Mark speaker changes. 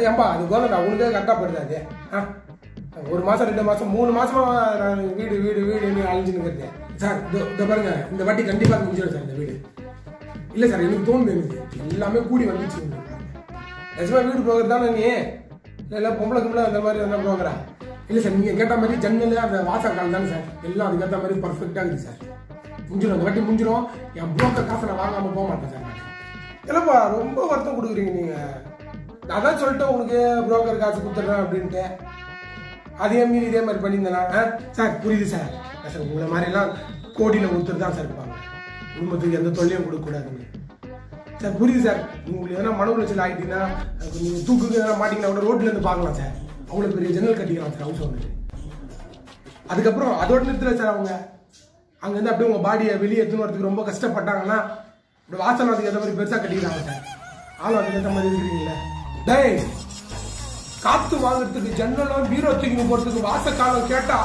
Speaker 1: ஏன்பா அது கவர்மெண்ட் அவங்களுக்கே கரெக்டாக போயிடுது அது ஆ? ஒரு மாதம் ரெண்டு மாதம் மூணு மாசமா நான் வீடு வீடு வீடுன்னு அழிஞ்சுன்னு இருக்கேன் சார் இதோ இந்த பாருங்க இந்த வாட்டி கண்டிப்பாக முடிஞ்சிடும் சார் இந்த வீடு. இல்லை சார் எனக்கு தோணுது எனக்கு. எல்லாமே கூடி வந்துச்சு நிஜமா வீடு போகிறது தானே நீ? இல்லை இல்லை பொம்பளை கும்பளை அந்த மாதிரி என்ன போகிறா? இல்லை சார் நீங்கள் கேட்ட மாதிரி ஜன்னல் அந்த வாசக்கால் தானே சார். எல்லாம் அதுக்கேற்ற மாதிரி பர்ஃபெக்டாக இருக்குது சார். முடிஞ்சிடும் இந்த வாட்டி முடிஞ்சிடும். என் புரோக்கர் காசை நான் வாங்காமல் போக மாட்டேன் சார் நான். இல்லைப்பா ரொம்ப வருத்தம் கொடுக்குறீங்க நீங்கள் நான் தான் சொல்லிட்டேன் உங்களுக்கு புரோக்கர் காசு கொடுத்துட்றேன் அப்படின்ட்டு. அதே மீறி இதே மாதிரி பண்ணியிருந்தேனா? சார் புரியுது சார் சார் உங்களை மாதிரிலாம் கோடியில் கொடுத்துட்டு தான் சார் இருப்பாங்க. குடும்பத்துக்கு எந்த தொல்லையும் கொடுக்கக்கூடாதுன்னு. சார் புரியுது சார் உங்களுக்கு எதனா மன உளைச்சல் ஆகிட்டீங்கன்னா கொஞ்சம் தூக்குக்கு எதனா மாட்டிங்கன்னா கூட ரோட்ல இருந்து பார்க்கலாம் சார் அவ்வளோ பெரிய ஜன்னல் கட்டிக்கலாம் சார் ஹவுஸ் ஓனர் அதுக்கப்புறம் அதோட நிறுத்தல சார் அவங்க. அங்கேருந்து அப்படியே உங்கள் பாடியை வெளியே எடுத்துன்னு வரதுக்கு ரொம்ப கஷ்டப்பட்டாங்கன்னா இப்படி வாசல் அதுக்கு ஏற்ற மாதிரி பெருசாக கட்டிக்கிறாங்க சார் ஆளும் அதுக்கு ஏற்ற மாதிரி இருக்கிறீங்களே டேய் காத்து வாங்குறதுக்கு ஜன்னலும் பீரோ தூக்கி போறதுக்கு வாசக்காலம் கேட்டா